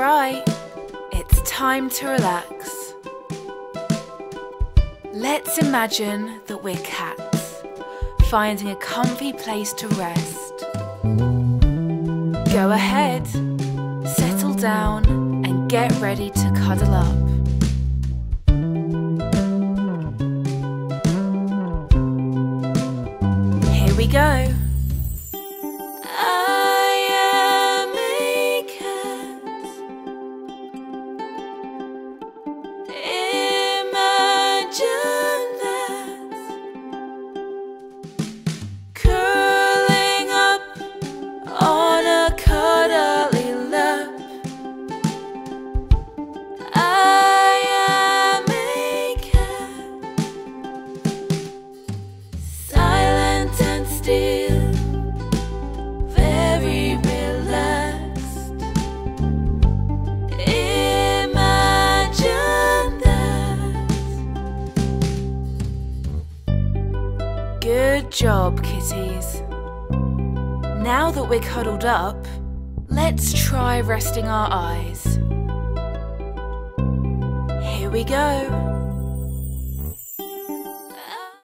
Alright, it's time to relax. Let's imagine that we're cats, finding a comfy place to rest. Go ahead, settle down, and get ready to cuddle up. Here we go. Good job, kitties. Now that we're cuddled up, let's try resting our eyes. Here we go.